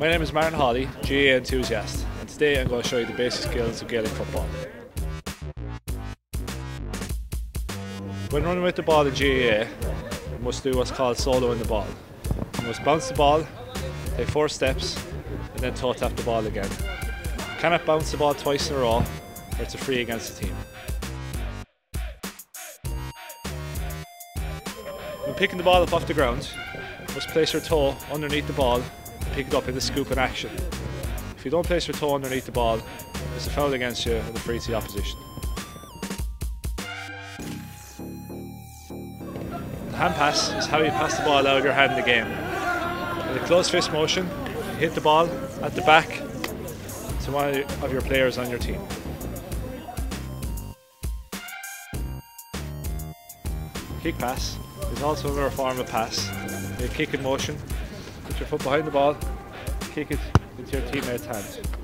My name is Martin Hawley, GAA enthusiast, and today I'm going to show you the basic skills of Gaelic football. When running with the ball in GAA, you must do what's called soloing the ball. You must bounce the ball, take four steps, and then toe tap the ball again. You cannot bounce the ball twice in a row, or it's a free against the team. When picking the ball up off the ground, you must place your toe underneath the ball pick it up in the scoop in action. If you don't place your toe underneath the ball, it's a foul against you and a free to the opposition. The hand pass is how you pass the ball out of your hand in the game. With a closed fist motion, you hit the ball at the back to one of your players on your team. Kick pass is also another form of pass. You kick in motion, put your foot behind the ball, kick it into your teammate's hand.